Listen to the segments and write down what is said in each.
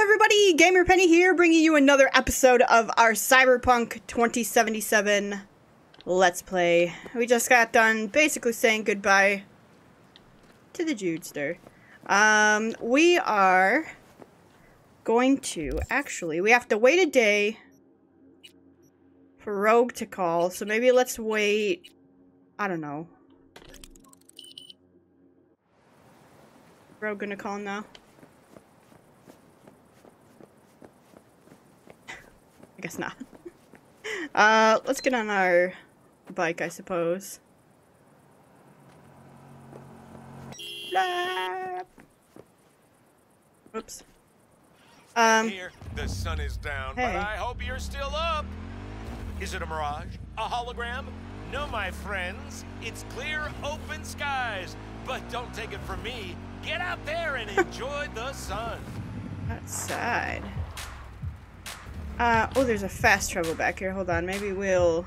everybody, Gamer Penny here, bringing you another episode of our Cyberpunk 2077 Let's Play. We just got done basically saying goodbye to the Judester. Um, we are going to, actually, we have to wait a day for Rogue to call, so maybe let's wait, I don't know. Rogue gonna call now? I guess not. Uh, let's get on our bike, I suppose. Oops. Um, Here, the sun is down, hey. but I hope you're still up. Is it a mirage? A hologram? No, my friends. It's clear, open skies. But don't take it from me. Get out there and enjoy the sun. outside. Uh, oh, there's a fast travel back here. Hold on, maybe we'll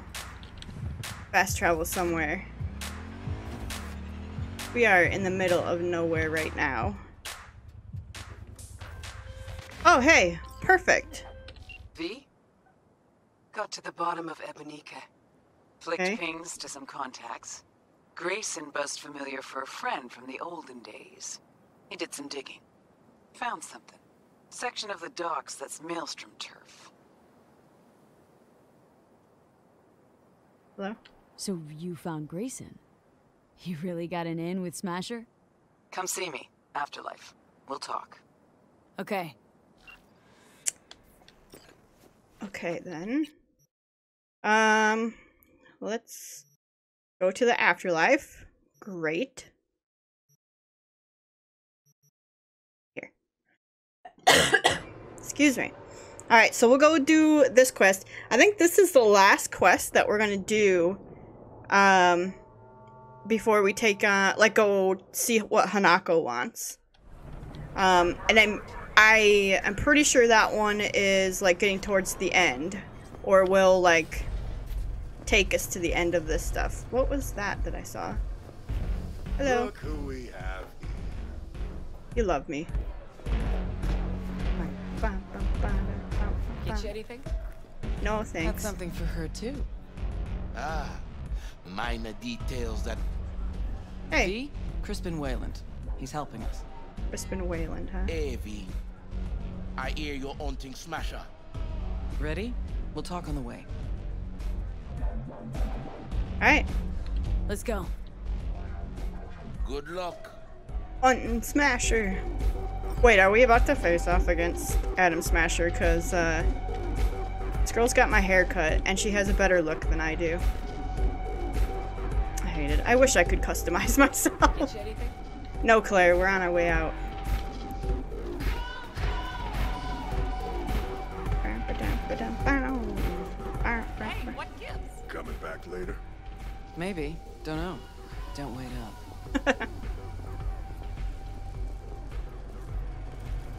fast travel somewhere. We are in the middle of nowhere right now. Oh, hey, perfect. V? Got to the bottom of Ebunike. Flicked Okay. pings to some contacts. Grayson buzzed familiar for a friend from the olden days. He did some digging. Found something. Section of the docks that's Maelstrom turf. Hello? So you found Grayson? You really got an in with Smasher? Come see me. Afterlife. We'll talk. Okay. Okay, then. Um, let's go to the afterlife. Great. Here. Excuse me. Alright, so we'll go do this quest. I think this is the last quest that we're gonna do, um, before we take, uh, like, go see what Hanako wants. Um, and I'm, I am pretty sure that one is, like, getting towards the end. Or will, like, take us to the end of this stuff. What was that that I saw? Hello. Look who we have here. You love me. Get you anything? No, Had thanks. something for her too. Ah, minor details that Hey, V? Crispin Weyland. He's helping us. Crispin Weyland, huh? heavy. I hear you're hunting Smasher. Ready? We'll talk on the way. Alright. Let's go. Good luck. Hunting Smasher. Wait, are we about to face off against Adam Smasher? Because, uh, this girl's got my hair cut, and she has a better look than I do. I hate it. I wish I could customize myself. Get you anything? no, Claire, we're on our way out. Hey, what gives? Coming back later. Maybe. Don't know. Don't wait up.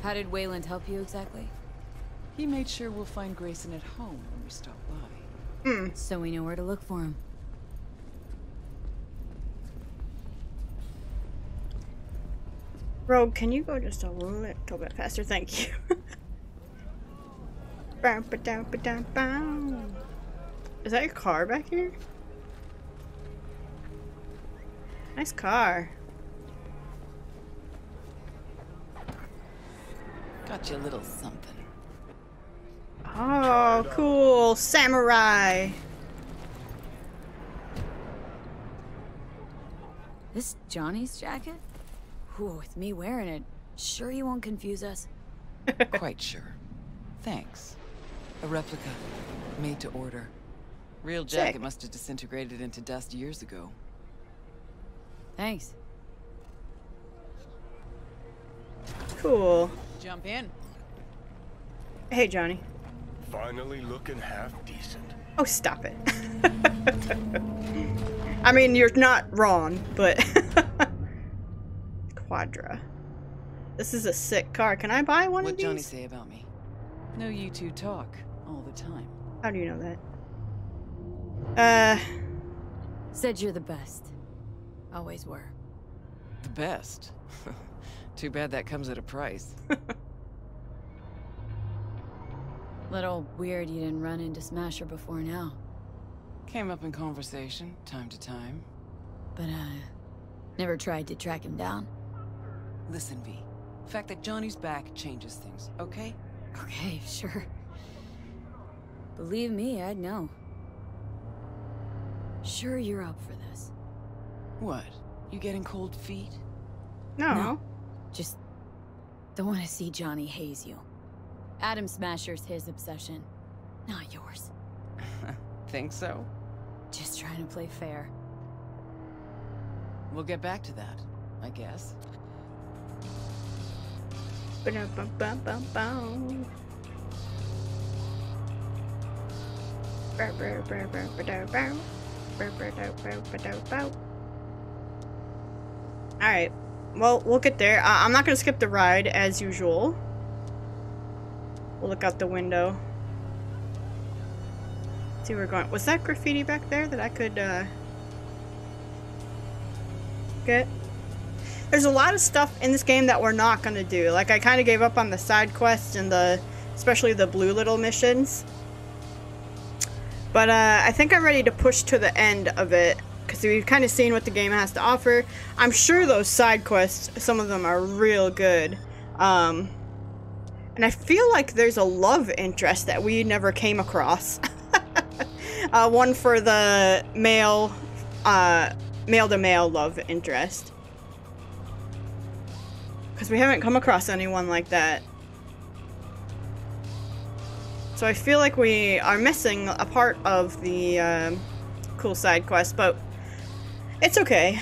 How did Weyland help you exactly? He made sure we'll find Grayson at home when we stop by. Hmm. So we know where to look for him. Rogue, can you go just a little bit faster? Thank you. Bow, ba, dow, ba, dow, bow. Is that your car back here? Nice car. Got you a little something. Oh, cool. Samurai. This Johnny's jacket? Ooh, with me wearing it, sure you won't confuse us? Quite sure. Thanks. A replica. Made to order. Real jacket Sick. must have disintegrated into dust years ago. Thanks. Cool. Jump in. Hey, Johnny. Finally looking half decent. Oh, stop it. I mean, you're not wrong, but. Quadra. This is a sick car. Can I buy one What'd these? Johnny say about me? No, you two talk all the time. How do you know that? Uh, Said you're the best. Always were. The best. Too bad that comes at a price. Little weird you didn't run into Smasher before now. Came up in conversation, time to time. But, uh, never tried to track him down. Listen, V. The fact that Johnny's back changes things, okay? Okay, sure. Believe me, I'd know. Sure you're up for this. What? You getting cold feet? No. No. Just don't want to see Johnny haze you. Adam Smasher's his obsession, not yours. Think so? Just trying to play fair. We'll get back to that, I guess. Alright. Well, we'll get there. Uh, I'm not going to skip the ride as usual. We'll look out the window. See where we're going. Was that graffiti back there that I could uh, get? There's a lot of stuff in this game that we're not going to do. Like, I kind of gave up on the side quests and the, especially the blue little missions. But uh, I think I'm ready to push to the end of it because we've kind of seen what the game has to offer. I'm sure those side quests, some of them are real good. Um, and I feel like there's a love interest that we never came across. uh, one for the male, uh, male to male love interest. Because we haven't come across anyone like that. So I feel like we are missing a part of the um, cool side quest, but it's okay.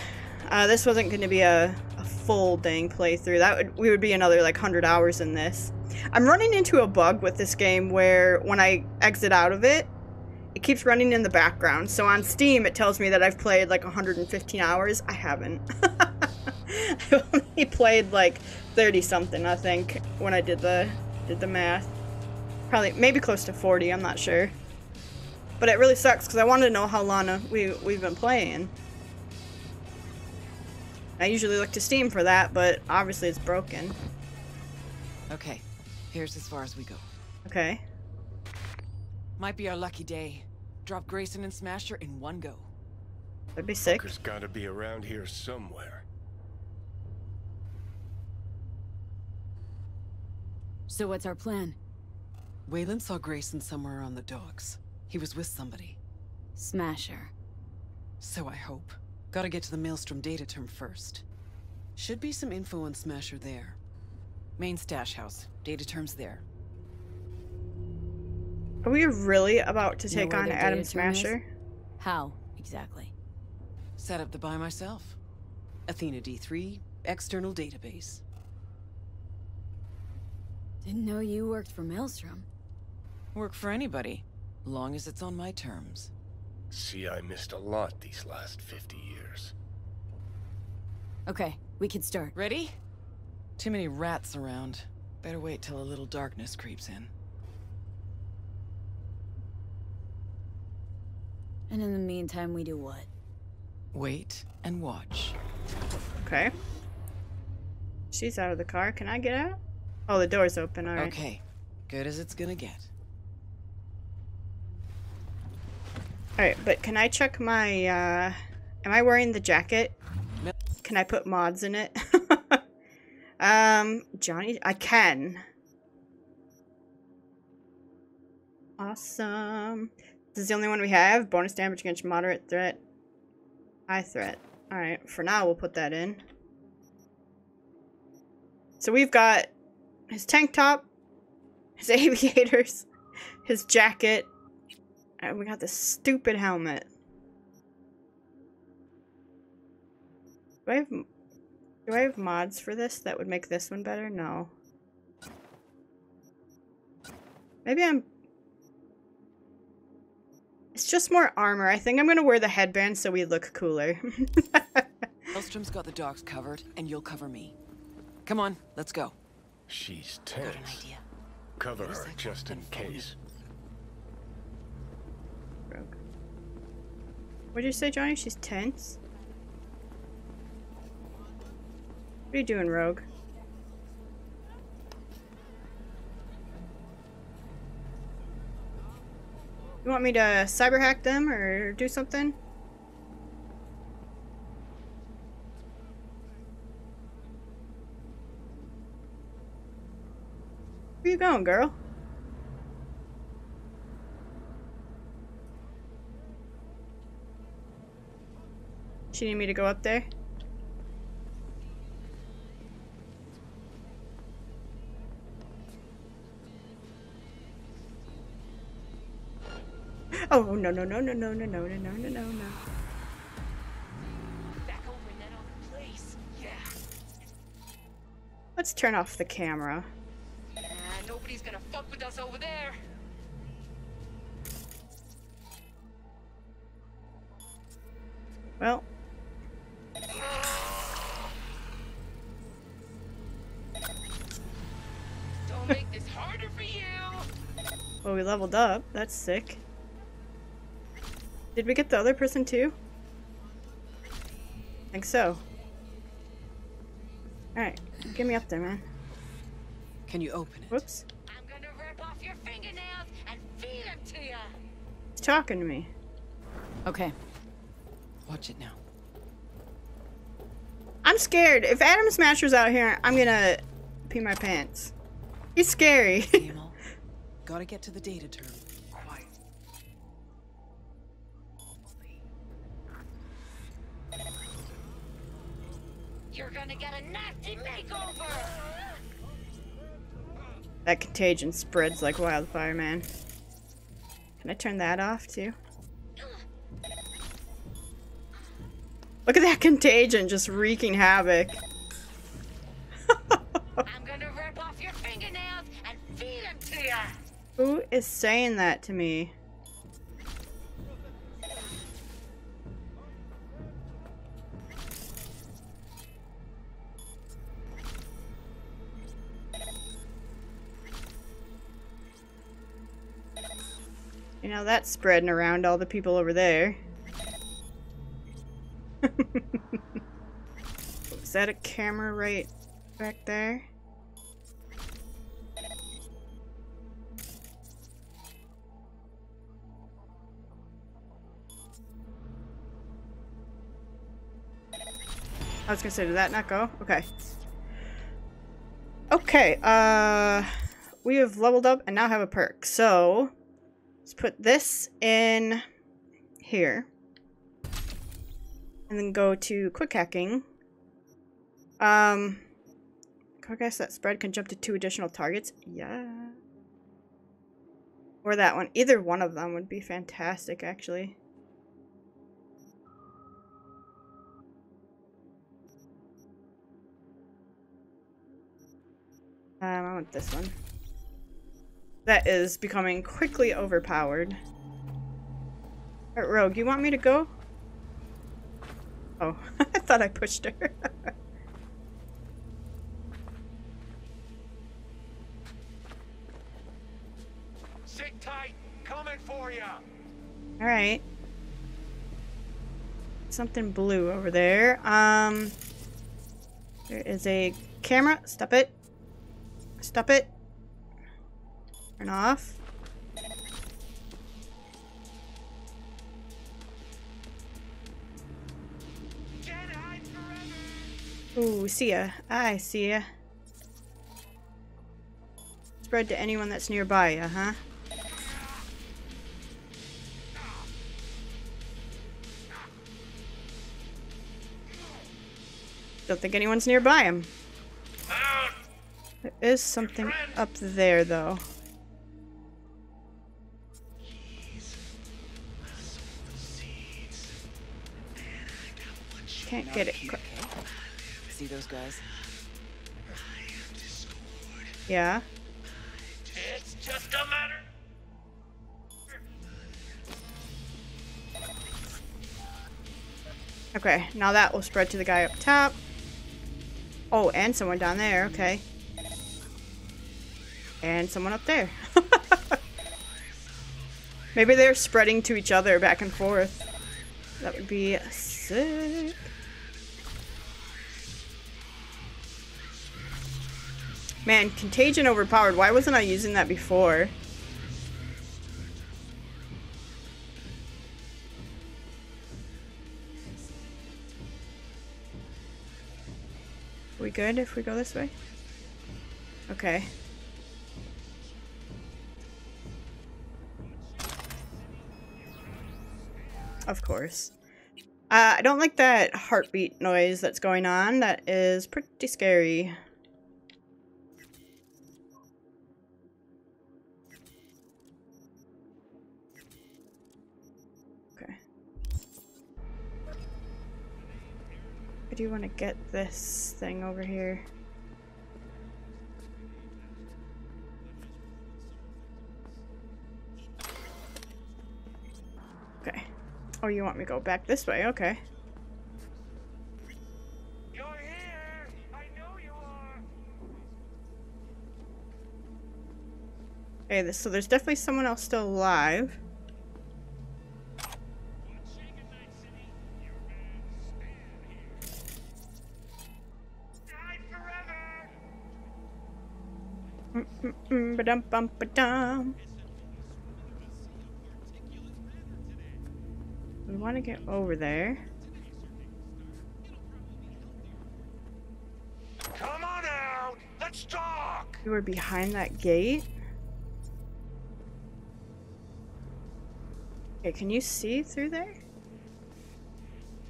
Uh, this wasn't going to be a, a full dang playthrough. That would we would be another like hundred hours in this. I'm running into a bug with this game where when I exit out of it, it keeps running in the background. So on Steam, it tells me that I've played like 115 hours. I haven't. I only played like 30 something, I think, when I did the did the math. Probably maybe close to 40. I'm not sure. But it really sucks because I wanted to know how Lana we we've been playing. I usually look to Steam for that, but obviously it's broken. Okay, here's as far as we go. Okay. Might be our lucky day. Drop Grayson and Smasher in one go. That'd be sick. Fucker's gotta be around here somewhere. So what's our plan? Weyland saw Grayson somewhere on the docks. He was with somebody. Smasher. So I hope. Gotta get to the Maelstrom data term first. Should be some info on Smasher there. Main stash house. Data term's there. Are we really about to Know take where on their Adam data term is? Smasher? How, exactly? Set up the by myself. Athena D3, external database. Didn't know you worked for Maelstrom. Work for anybody, long as it's on my terms. See, I missed a lot these last 50 years. Okay, we can start. Ready? Too many rats around. Better wait till a little darkness creeps in. And in the meantime, we do what? Wait and watch. Okay. She's out of the car. Can I get out? Oh, the door's open. All right. Okay, good as it's gonna get. All right, but can I check my? uh Am I wearing the jacket? Can I put mods in it? um, Johnny, I can. Awesome. This is the only one we have. Bonus damage against moderate threat. High threat. Alright, for now we'll put that in. So we've got his tank top, his aviators, his jacket, and we got this stupid helmet. Do I have do I have mods for this that would make this one better? No. Maybe I'm It's just more armor. I think I'm gonna wear the headband so we look cooler. Elstrom's got the docks covered, and you'll cover me. Come on, let's go. She's Got an tense. idea. Cover her just in goddamn phone? case. Rogue. What'd you say, Johnny? She's tense? What are you doing, Rogue? You want me to cyber hack them or do something? Where you going, girl? She need me to go up there? Oh no no no no no no no no no no no no. Back over in that other place. Yeah. Let's turn off the camera. Ah, nobody's gonna fuck with us over there. Well, well we leveled up. That's sick. Did we get the other person too? I think so. Alright, get me up there, man. Can you open it? Whoops. I'm gonna rip off your fingernails and feed them to you. He's talking to me. Okay. Watch it now. I'm scared. If Adam Smasher's out here, I'm gonna pee my pants. He's scary. Emil, gotta get to the data term. Quiet. You're gonna get a nasty makeover. that contagion spreads like wildfire, man. Can I turn that off too? Look at that contagion just wreaking havoc. I'm gonna rip off your fingernails and feed them to you. Who is saying that to me? You know, that's spreading around all the people over there. Is that a camera right back there? I was gonna say, did that not go? Okay. Okay, uh, we have leveled up and now have a perk. So, let's put this in here. And then go to quick hacking. Um, I guess that spread can jump to two additional targets. Yeah. Or that one. Either one of them would be fantastic, actually. Um, I want this one. That is becoming quickly overpowered. Alright, Rogue, you want me to go? Oh, I thought I pushed her. Sit tight. Coming for you. Alright. Something blue over there. Um, there is a camera. Stop it. Stop it. Turn off. Ooh, see ya. I see ya. Spread to anyone that's nearby ya, huh? Don't think anyone's nearby him. Out. There is something up there, though. Can't get it. See those guys? Yeah. It's just a matter. Okay, now that will spread to the guy up top. Oh, and someone down there, okay. And someone up there. Maybe they're spreading to each other back and forth. That would be sick. Man, Contagion overpowered. Why wasn't I using that before? We good if we go this way? Okay. Of course. Uh, I don't like that heartbeat noise that's going on. That is pretty scary. Okay. I do you want to get this thing over here. Oh, you want me to go back this way? Okay. You're here! I know you are! Okay, so there's definitely someone else still alive. Die forever! Mm, ba-dum, bum, ba-dum. We want to get over there. Come on out! Let's talk! We were behind that gate. Okay, can you see through there?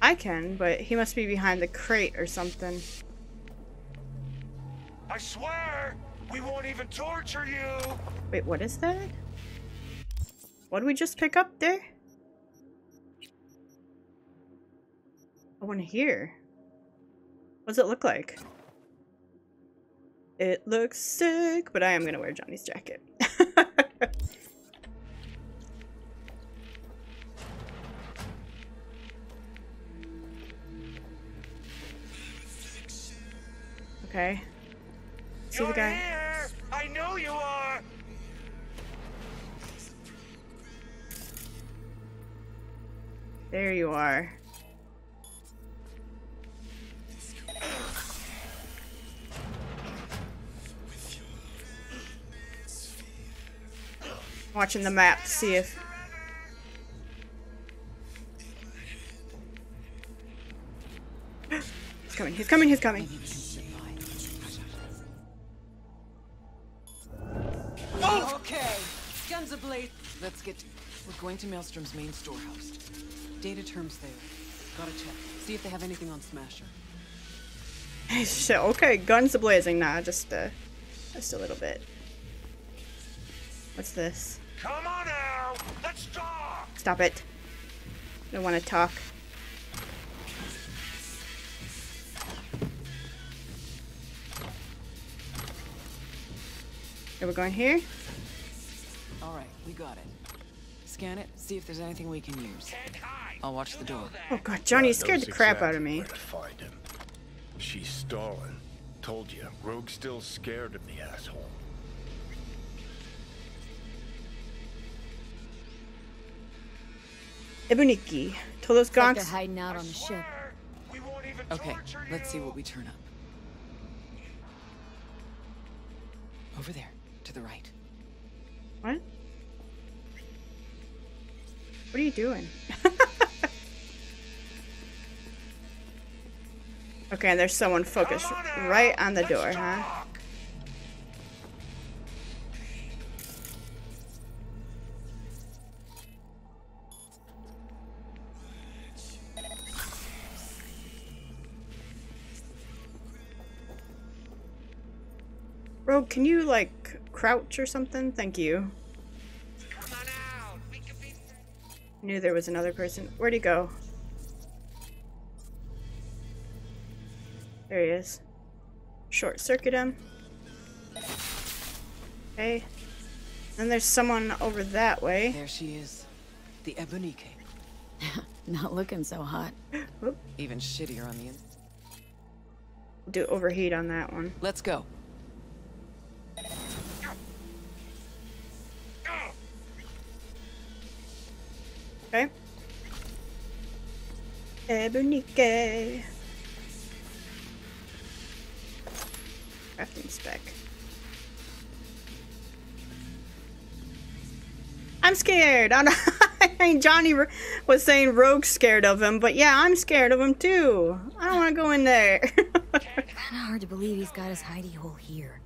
I can, but he must be behind the crate or something. I swear, we won't even torture you! Wait, what is that? What did we just pick up there? Want to hear. What does it look like? It looks sick, but I am going to wear Johnny's jacket. okay. See You're the guy? here! I know you are! There you are. Watching the map to see if. He's coming, he's coming, he's coming. Okay, guns ablaze. Let's get. We're going to Maelstrom's main storehouse. Data terms there. Gotta check. See if they have anything on Smasher. So, okay, guns a blazing. Nah, just uh, just a little bit. What's this? Come on out! Let's talk! Stop it. I Don't want to talk. Okay, we're going here. All right, we got it. Scan it. See if there's anything we can use. I'll watch the door. Oh god, Johnny God scared the crap out of me. Where to find him. She's stalling. Told you, Rogue's still scared of the asshole. Ebunike. Told those It's like hiding out on the ship. Swear, we won't even Okay, let's see what we turn up. Over there, to the right. What? What are you doing? okay, there's someone focused on right on the Let's door, huh? Talk! Rogue, can you like crouch or something? Thank you. Come on out! We could be... I knew there was another person. Where'd he go? There he is. Short circuit him. Okay. Then there's someone over that way. There she is. The Ebunike. Not looking so hot. Even shittier on the inside. Do overheat on that one. Let's go. Okay. Ebunike. Crafting spec. I'm scared. I don't- mean, Johnny was saying Rogue's scared of him, but yeah, I'm scared of him too. I don't want to go in there. Kinda hard to believe he's got his hidey hole here.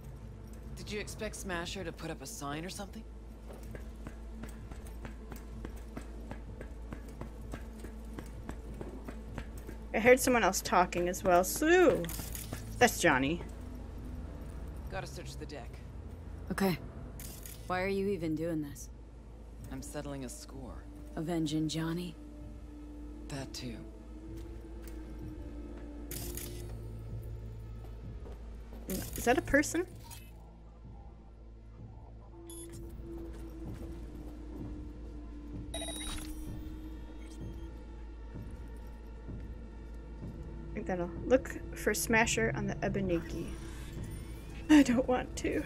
Did you expect Smasher to put up a sign or something? I heard someone else talking as well. Sue! That's Johnny. Gotta search the deck. Okay. Why are you even doing this? I'm settling a score. Avenging Johnny? That too. Is that a person? I look for Smasher on the Ebunike. I don't want to.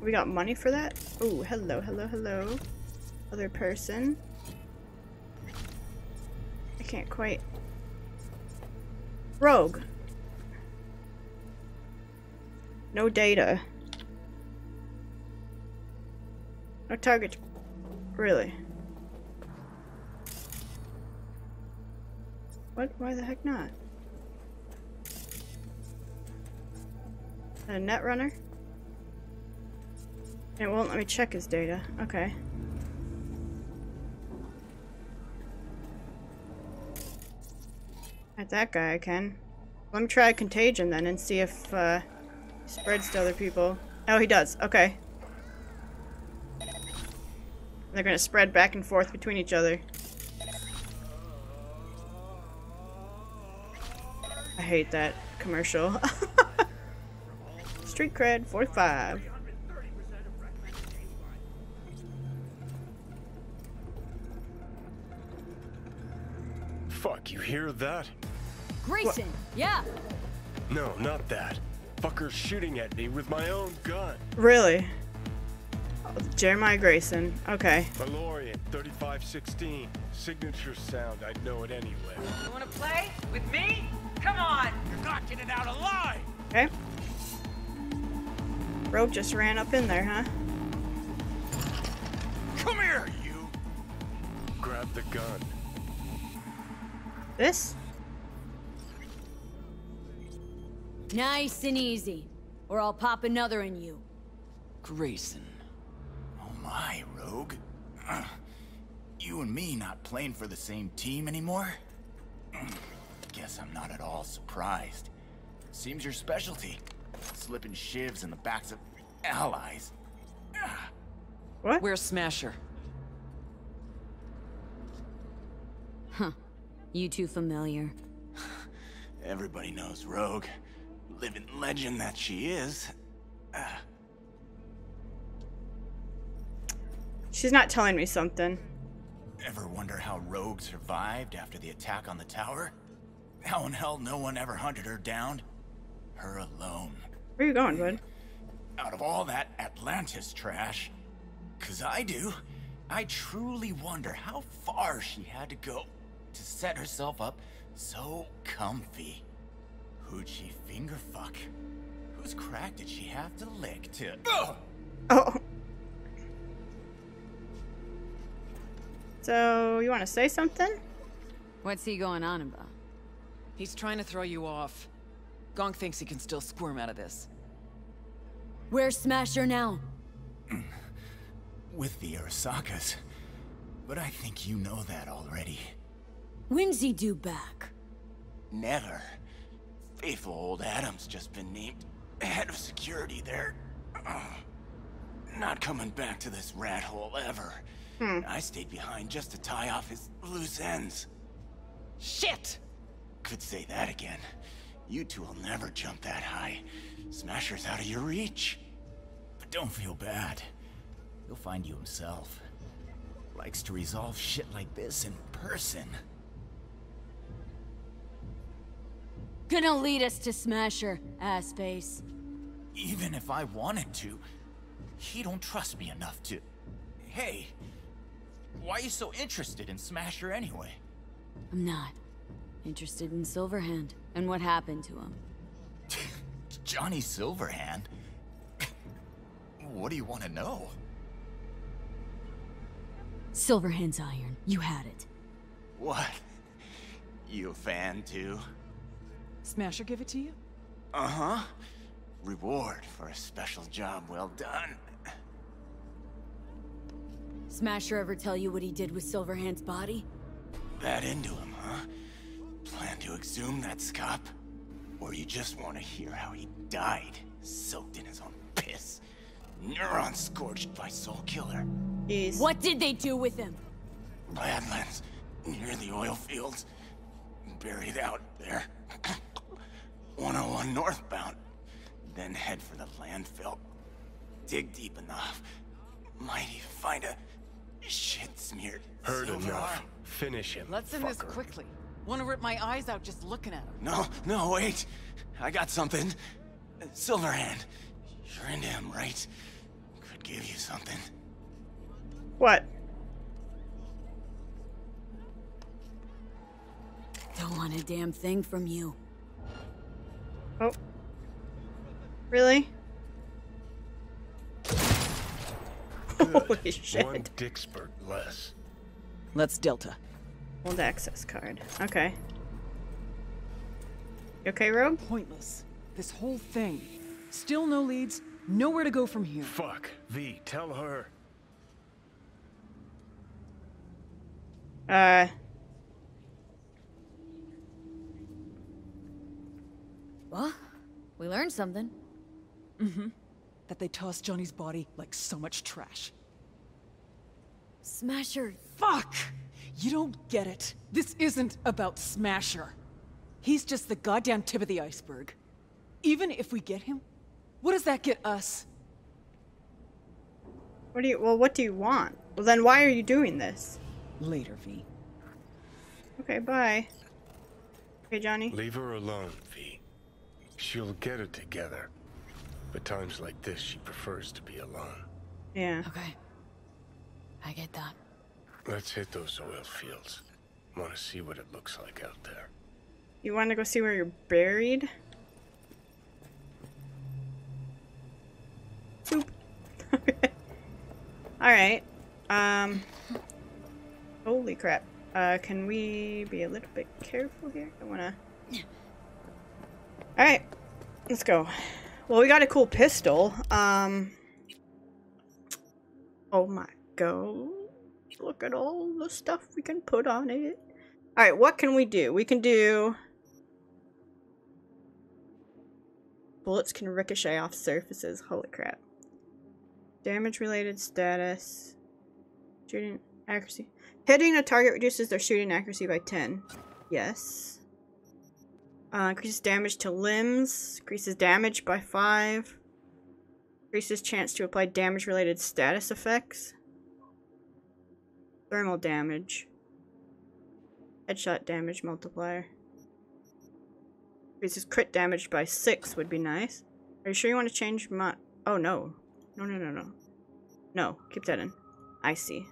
We got money for that? Oh, hello, hello, hello. Other person. I can't quite. Rogue. No data. No target. Really? What? Why the heck not? A net runner? It won't let me check his data. Okay. At that guy I can. Let me try contagion then and see if uh, spreads to other people. Oh, he does. Okay. They're gonna spread back and forth between each other. I hate that commercial. Street cred 45. Fuck, you hear that? Grayson! Yeah! No, not that. Fucker's shooting at me with my own gun. Really? Oh, Jeremiah Grayson. Okay. Malorian, 3516. Signature sound, I'd know it anyway. You wanna play? With me? Come on! You're not getting out alive! Okay. Rogue just ran up in there, huh? Come here, you! Grab the gun. This? Nice and easy. Or I'll pop another in you. Grayson. Oh my, Rogue. Uh, you and me not playing for the same team anymore? Guess I'm not at all surprised. Seems your specialty. Slipping shivs in the backs of allies. What? Where's Smasher? Huh. You too familiar. Everybody knows Rogue. Living legend that she is. Ah, She's not telling me something. Ever wonder how Rogue survived after the attack on the tower? How in hell no one ever hunted her down? Her alone. Where you going, bud? Out of all that Atlantis trash. Cause I do. I truly wonder how far she had to go to set herself up so comfy. Who'd she finger fuck? Whose crack did she have to lick to? Ugh! Oh. So, you want to say something? What's he going on about? He's trying to throw you off. Gong thinks he can still squirm out of this. Where's Smasher now? With the Arasakas. But I think you know that already. When's he due back? Never. Faithful old Adam's just been named head of security there. Uh, not coming back to this rat hole ever. Hmm. I stayed behind just to tie off his loose ends. Shit! Could say that again. You two will never jump that high. Smasher's out of your reach. But don't feel bad. He'll find you himself. Likes to resolve shit like this in person. Gonna lead us to Smasher, ass face. Even if I wanted to, he don't trust me enough to. Hey, why are you so interested in Smasher anyway? I'm not. Interested in Silverhand and what happened to him. Johnny Silverhand? what do you want to know? Silverhand's iron. You had it. What? You a fan too? Smasher give it to you? Uh-huh. Reward for a special job well done. Smasher ever tell you what he did with Silverhand's body? That into him, huh? Plan to exhume that scop? Or you just want to hear how he died, soaked in his own piss? Neurons scorched by Soulkiller. Jeez. What did they do with him? Badlands, near the oil fields. Buried out there. 101 northbound. Then head for the landfill. Dig deep enough. Might even find a shit smeared. Heard silver enough. Finish him. Let's end this quickly. Want to rip my eyes out just looking at him. No, no, wait. I got something. Silverhand. You're into him, right? Could give you something. What? Don't want a damn thing from you. Oh. Really? Holy shit. One Dixpert less. Let's Delta. Old access card. Okay. You okay, Rogue? Pointless. This whole thing. Still no leads, nowhere to go from here. Fuck. V, tell her. Uh. Well, we learned something. Mm-hmm. That they tossed Johnny's body like so much trash. Smasher, Fuck! You don't get it. This isn't about Smasher. He's just the goddamn tip of the iceberg. Even if we get him, what does that get us? What do you? Well, what do you want? Well, then why are you doing this? Later, V. Okay, bye. Okay, Johnny. Leave her alone, V. She'll get it together. But times like this, she prefers to be alone. Yeah. Okay. I get that. Let's hit those oil fields. Want to see what it looks like out there. You want to go see where you're buried? Boop. All right. Um. Holy crap. Uh, can we be a little bit careful here? I wanna. All right. Let's go. Well, we got a cool pistol. Um. Oh my god. Look at all the stuff we can put on it. Alright, what can we do? We can do... Bullets can ricochet off surfaces. Holy crap. Damage related status. Shooting accuracy. Hitting a target reduces their shooting accuracy by 10. Yes. Uh, increases damage to limbs. Increases damage by 5. Increases chance to apply damage related status effects. Thermal damage. Headshot damage multiplier. Increases crit damage by 6 would be nice. Are you sure you want to change my... Oh, no. No, no, no, no. No, keep that in. I see.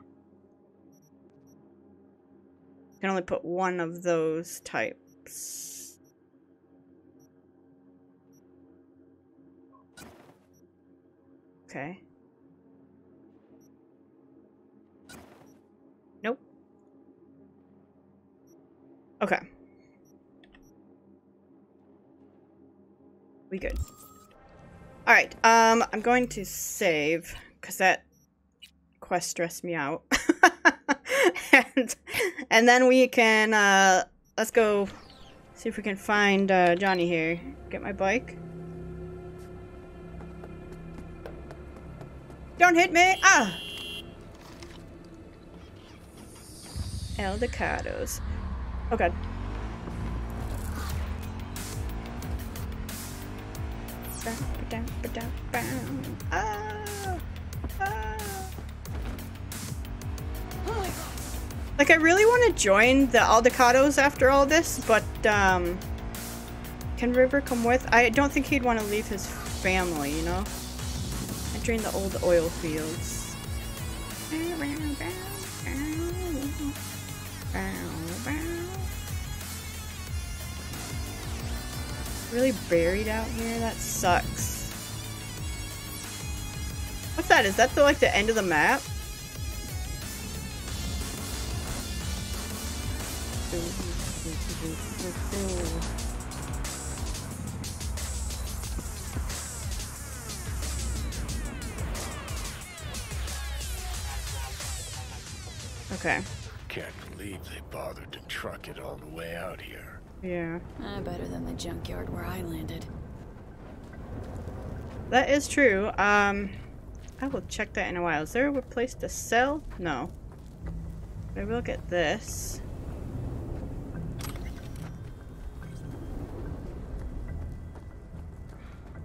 Can only put one of those types. Okay. Okay. We good. Alright, um, I'm going to save, because that quest stressed me out. and, and then we can, uh, let's go see if we can find, uh, Johnny here. Get my bike. Don't hit me! Ah! Aldecaldos. Oh Ah! Like, I really want to join the Aldecaldos after all this, but, um... Can River come with? I don't think he'd want to leave his family, you know? Entering the old oil fields. really buried out here? That sucks. What's that? Is that the, like the end of the map? Okay. Can't believe they bothered to truck it all the way out here. Yeah. Eh, better than the junkyard where I landed. That is true. Um, I will check that in a while. Is there a place to sell? No. Maybe will get this.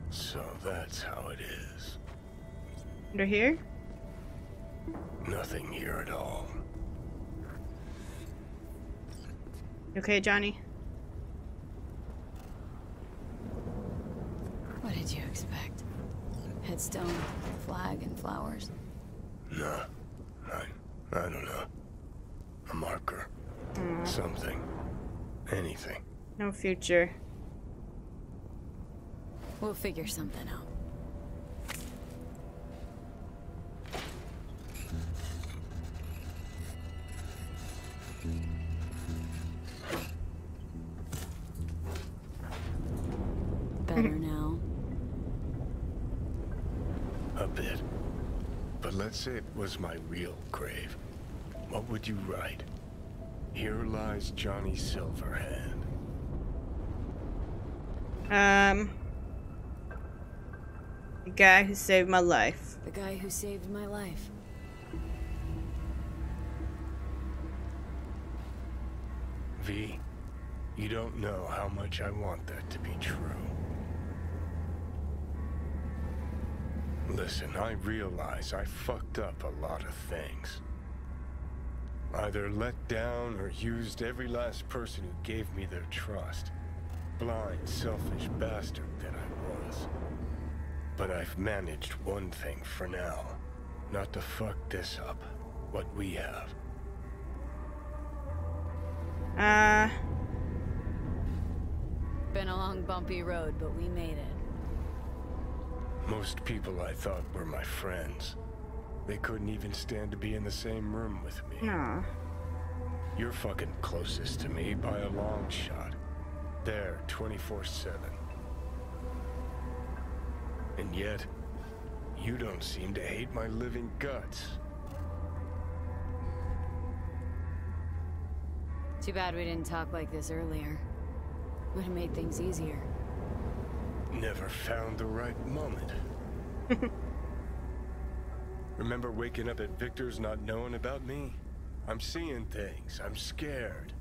So that's how it is. Under here? Nothing here at all. Okay, Johnny? What did you expect? Headstone, flag, and flowers. No. I, I don't know. A marker. Mm. Something. Anything. No future. We'll figure something out. Better now. A bit. But let's say it was my real grave. What would you write? Here lies Johnny Silverhand. Um. The guy who saved my life. The guy who saved my life. V, you don't know how much I want that to be true. Listen, I realize I fucked up a lot of things. Either let down or used every last person who gave me their trust. Blind, selfish bastard that I was. But I've managed one thing for now. Not to fuck this up. What we have. Uh. Been a long, bumpy road, but we made it. Most people I thought were my friends. They couldn't even stand to be in the same room with me. Aw. You're fucking closest to me by a long shot. There, 24-7. And yet, you don't seem to hate my living guts. Too bad we didn't talk like this earlier. Would have made things easier. Never found the right moment. Remember waking up at Victor's not knowing about me? I'm seeing things. I'm scared.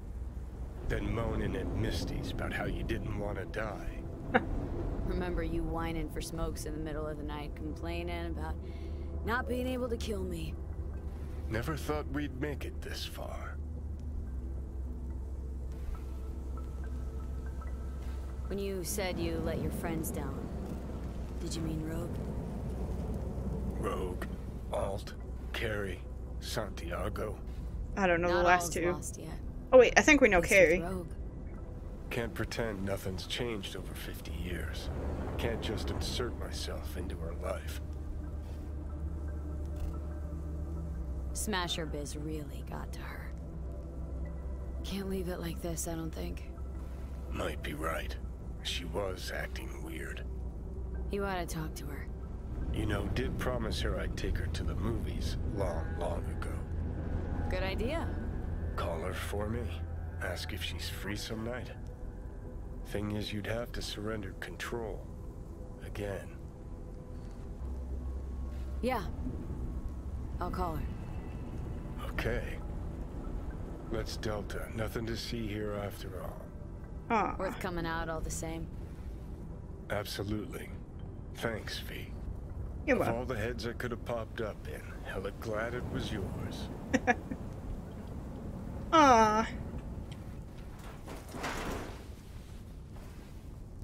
Then moaning at Misty's about how you didn't want to die. Remember you whining for smokes in the middle of the night, complaining about not being able to kill me. Never thought we'd make it this far. When you said you let your friends down, did you mean Rogue? Rogue, Alt, Kerry, Santiago. I don't know Not the last all's two. lost yet. Oh wait, I think we know At Kerry. Rogue. Can't pretend nothing's changed over 50 years. Can't just insert myself into her life. Smasher Biz really got to her. Can't leave it like this, I don't think. Might be right. She was acting weird. You ought to talk to her. You know, did promise her I'd take her to the movies long, long ago. Good idea. Call her for me. Ask if she's free some night. Thing is, you'd have to surrender control. Again. Yeah. I'll call her. Okay. Let's Delta. Nothing to see here after all. Aw. Worth coming out all the same. Absolutely. Thanks, V. You're Of welcome. all the heads I could have popped up in, hella glad it was yours. Aw.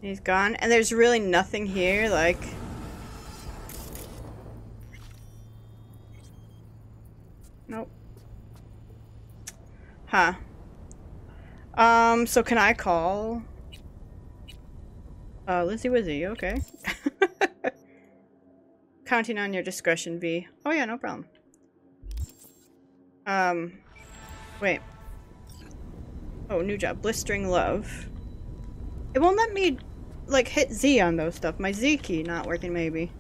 He's gone. And there's really nothing here, like... Nope. Huh. Um, so can I call... Uh, Lizzie Wizzy, okay. Counting on your discretion, V. Oh yeah, no problem. Um, wait. Oh, new job. Blistering Love. It won't let me, like, hit Z on those stuff. My Z key not working, maybe.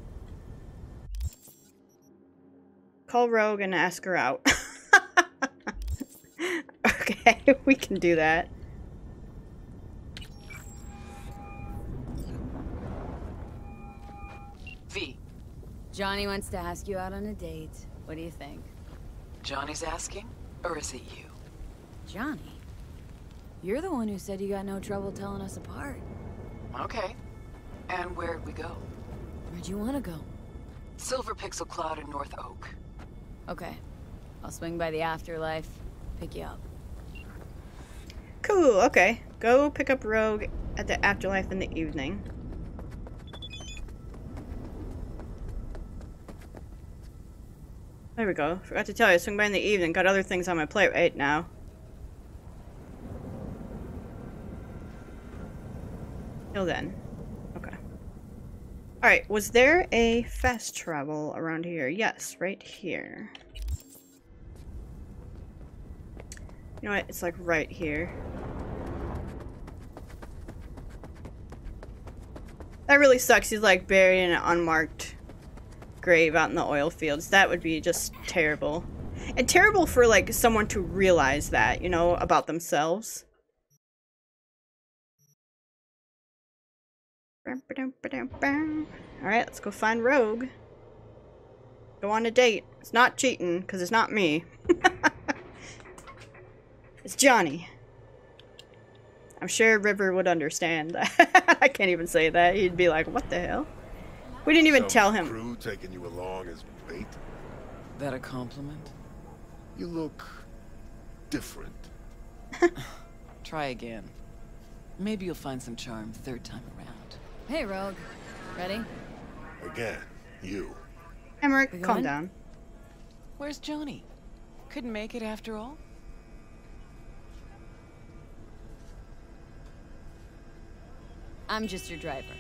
Call Rogue and ask her out. Okay, we can do that. V, Johnny wants to ask you out on a date. What do you think? Johnny's asking? Or is it you? Johnny? You're the one who said you got no trouble telling us apart. Okay. And where'd we go? Where'd you want to go? Silver Pixel Cloud in North Oak. Okay. I'll swing by the afterlife, pick you up. Cool, okay. Go pick up Rogue at the afterlife in the evening. There we go. Forgot to tell you, swing by in the evening. Got other things on my plate right now. Till then. Okay. Alright, was there a fast travel around here? Yes, right here. You know what? It's like right here. That really sucks. He's like buried in an unmarked grave out in the oil fields. That would be just terrible. And terrible for like someone to realize that, you know, about themselves. Alright, let's go find Rogue. Go on a date. It's not cheating, because it's not me. it's Johnny. I'm sure River would understand that. I can't even say that. He'd be like, what the hell? We didn't even Some tell him. crew taking you along as bait? That a compliment? You look different. Try again. Maybe you'll find some charm third time around. Hey, Rogue. Ready? Again, you. Emmerich, calm down. Where's Johnny? Couldn't make it after all? I'm just your driver.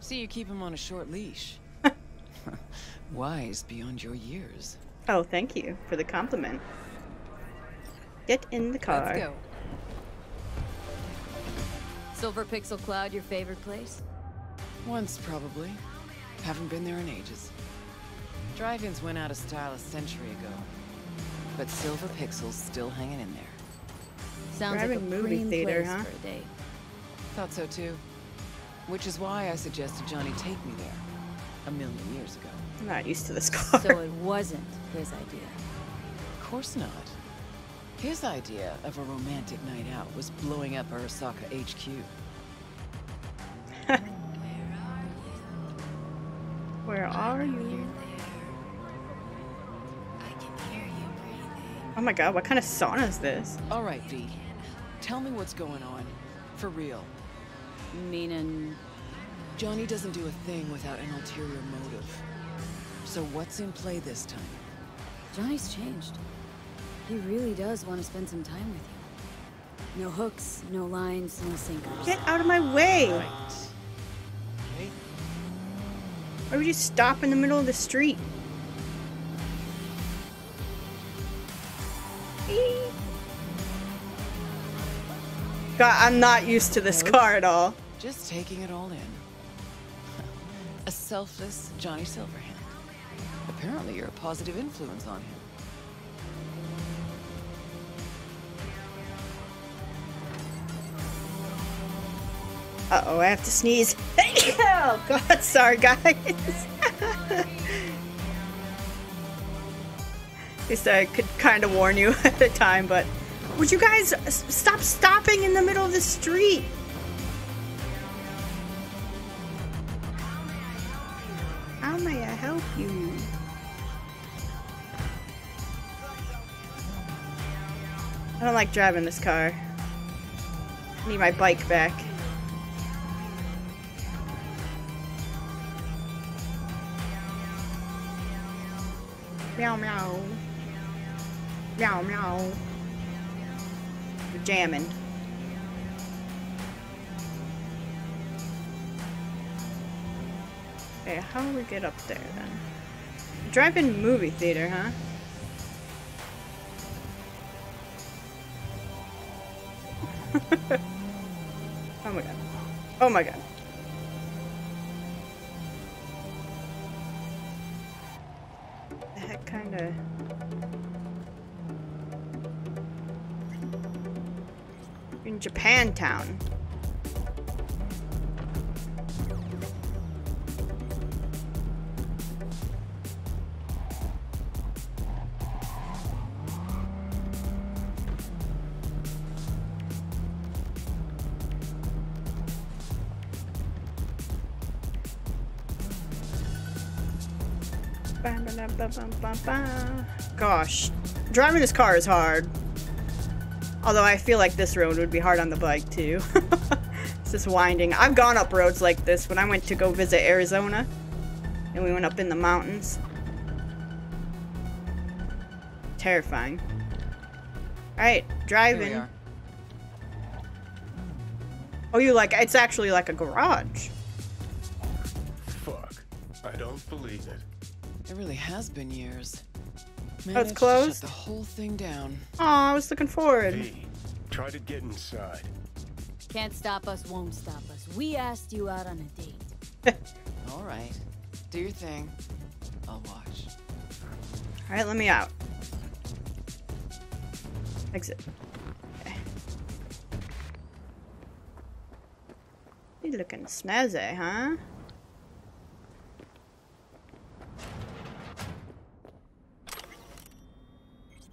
See, you keep him on a short leash. Wise beyond your years. Oh, thank you for the compliment. Get in the car. Let's go. Silver Pixel Cloud, your favorite place? Once, probably. Haven't been there in ages. Drive-ins went out of style a century ago. But Silver Pixel's still hanging in there. Sounds like a Drive-in movie theater, huh? for a date. Thought so too. Which is why I suggested Johnny take me there. A million years ago. I'm not used to this car. So it wasn't his idea. Of course not. His idea of a romantic night out was blowing up Arasaka HQ. Where are you? Where are you? Oh my god, what kind of sauna is this? All right, V. Tell me what's going on. For real. Meaning, Johnny doesn't do a thing without an ulterior motive. So what's in play this time? Johnny's changed. He really does want to spend some time with you. No hooks, no lines, no sinkers. Get out of my way! Okay. Why would you stop in the middle of the street? God, I'm not used to this car at all. Just taking it all in. a selfless Johnny Silverhand. Apparently you're a positive influence on him. Uh oh, I have to sneeze. oh god, sorry guys. At least I could kind of warn you at the time, but would you guys stop stopping in the middle of the street? I don't like driving this car. I need my bike back. Meow meow. Meow meow. We're jamming. Okay, how do we get up there then? Drive-in movie theater, huh? oh my god. Oh my god. Heck kinda In Japantown. Gosh, driving this car is hard. Although I feel like this road would be hard on the bike too. it's just winding. I've gone up roads like this when I went to go visit Arizona. And we went up in the mountains. Terrifying. Alright, driving. Oh, you like, it's actually like a garage. Fuck. I don't believe it. It really has been years. Oh, Managed it's to closed? shut the whole thing down. Oh, I was looking forward. V, try to get inside. Can't stop us, won't stop us. We asked you out on a date. All right. Do your thing. I'll watch. Alright, let me out. Exit. Okay. You looking snazzy, huh?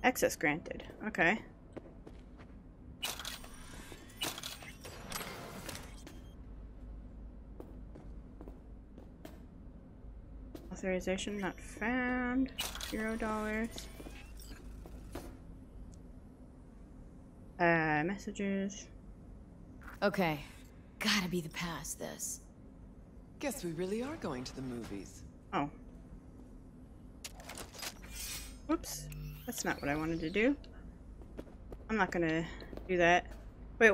Access granted. Okay. Authorization not found. Zero dollars. Uh, messages. Okay. Gotta be the past this. Guess we really are going to the movies. Oh. Whoops. That's not what I wanted to do. I'm not gonna do that. Wait.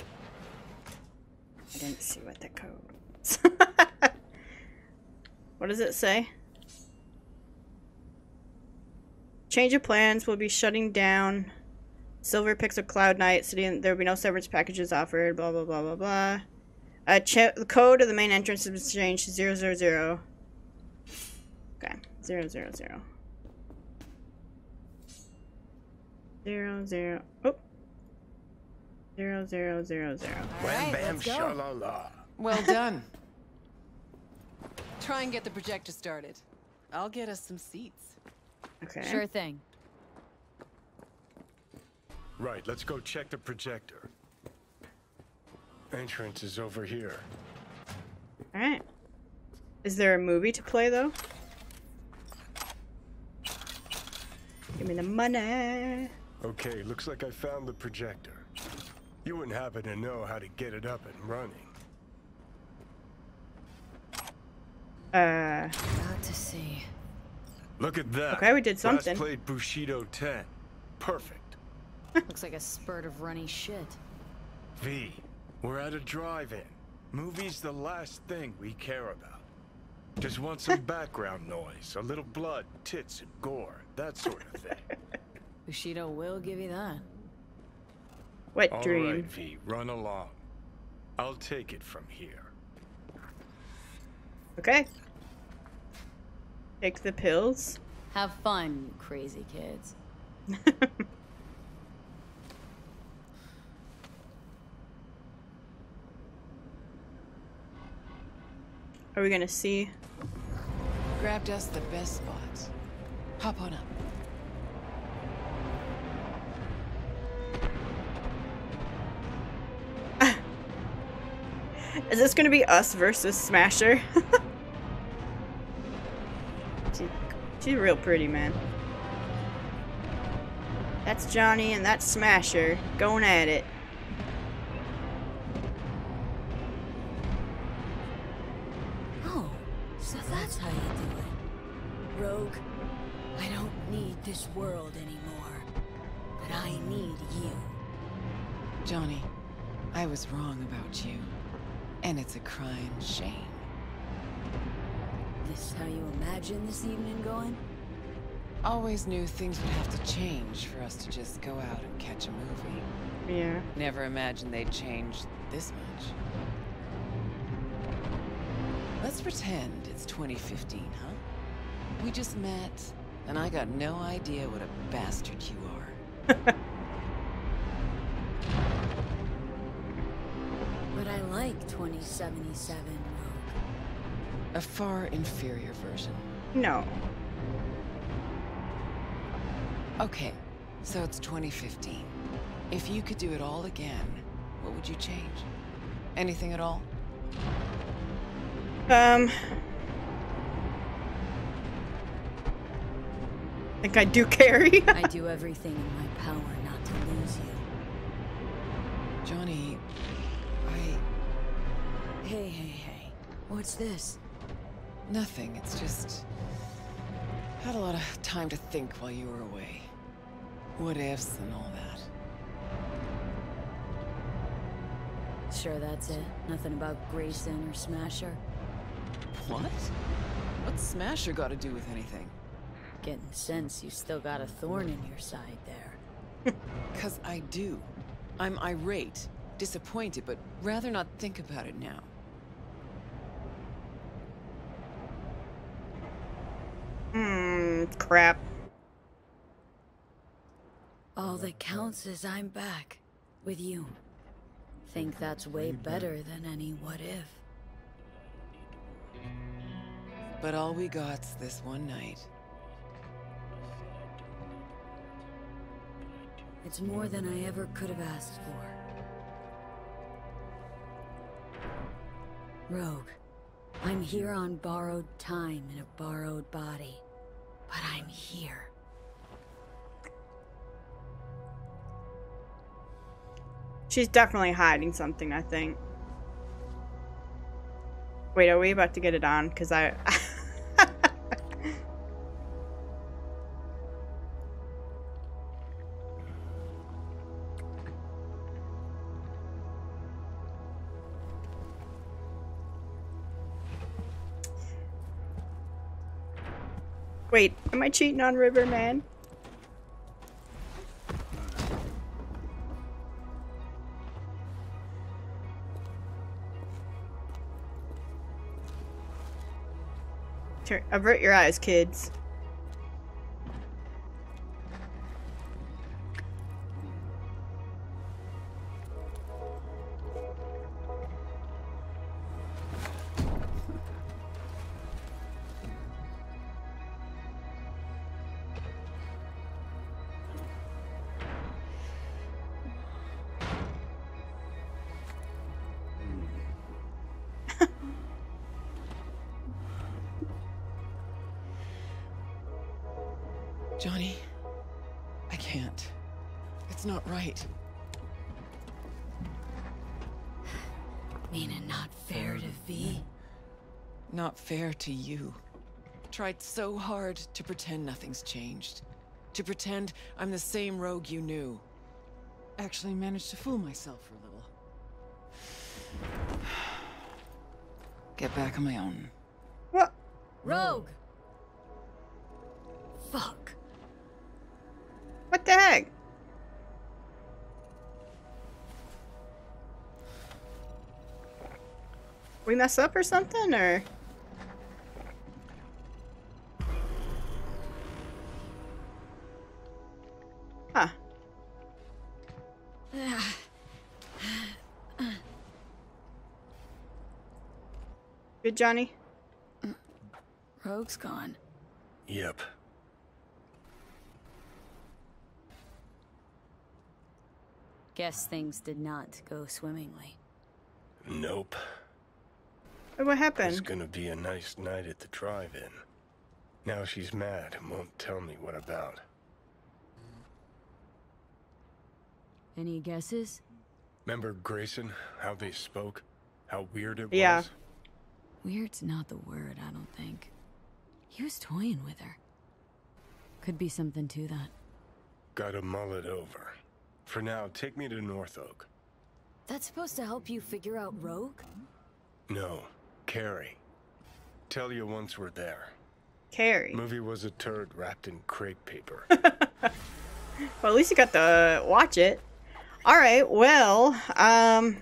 I didn't see what the code was. what does it say? Change of plans We'll be shutting down Silver Pixel Cloud Night City. There will be no severance packages offered. Blah blah blah blah blah. Uh, the code of the main entrance has been changed to zero zero zero. Okay, zero zero zero. Zero zero. Oh. Zero zero zero zero. Wham bam shalala. Well done. Try and get the projector started. I'll get us some seats. Okay. Sure thing. Right, let's go check the projector. Entrance is over here. All right. Is there a movie to play though? Give me the money. Okay, looks like I found the projector. You wouldn't happen to know how to get it up and running. Uh, Got to see. Look at that. Okay, we did something. Last played Bushido 10. Perfect. Looks like a spurt of runny shit. V, we're at a drive-in. Movie's the last thing we care about. Just want some background noise, a little blood, tits, and gore, that sort of thing. Bushido will give you that. wet All dream. right, V, run along. I'll take it from here. Okay. Take the pills. Have fun, you crazy kids. Are we gonna see? Grabbed us the best spots. Hop on up. Is this gonna be us versus Smasher? she, she's real pretty, man. That's Johnny and that's Smasher going at it. Always knew things would have to change for us to just go out and catch a movie. Yeah. Never imagined they'd change this much. Let's pretend it's 2015, huh? We just met, and I got no idea what a bastard you are. but I like 2077, Rogue. A far inferior version. No. Okay, so it's 2015. If you could do it all again, what would you change? Anything at all? Um. I think I do carry. I do everything in my power not to lose you. Johnny, I. Hey, hey, hey. What's this? Nothing, it's just. Had a lot of time to think while you were away. What ifs and all that. Sure that's it? Nothing about Grayson or Smasher? What? What's Smasher got to do with anything? Getting the sense you still got a thorn in your side there. Cause I do. I'm irate, disappointed, but rather not think about it now. Hmm, crap. All that counts is I'm back. With you. Think that's way better than any what if. But all we got's this one night. It's more than I ever could have asked for. Rogue, I'm here on borrowed time in a borrowed body. But I'm here. She's definitely hiding something, I think. Wait, are we about to get it on? Because I... Wait, am I cheating on Riverman? Turn, avert your eyes, kids. Tried so hard to pretend nothing's changed. To pretend I'm the same rogue you knew. Actually managed to fool myself for a little. Get back on my own. What? Rogue! Fuck. What the heck? We mess up or something, or? Good, Johnny? Rogue's gone. Yep. Guess things did not go swimmingly. Nope. What happened? It's gonna be a nice night at the drive-in. Now she's mad and won't tell me what about. Any guesses? Remember Grayson? How they spoke? How weird it Yeah. was? Weird's not the word, I don't think. He was toying with her. Could be something to that. Gotta mull it over. For now, take me to North Oak. That's supposed to help you figure out Rogue? No, Kerry. Tell you once we're there. Kerry. Movie was a turd wrapped in crepe paper. Well, at least you got to watch it. All right. Well, um,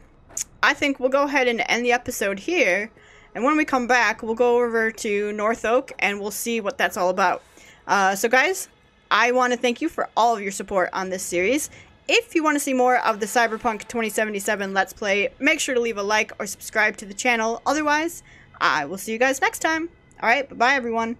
I think we'll go ahead and end the episode here. And when we come back, we'll go over to North Oak and we'll see what that's all about. Uh, so, guys, I want to thank you for all of your support on this series. if you want to see more of the Cyberpunk 2077 Let's Play, make sure to leave a like or subscribe to the channel. Otherwise, I will see you guys next time. Alright, bye-bye everyone.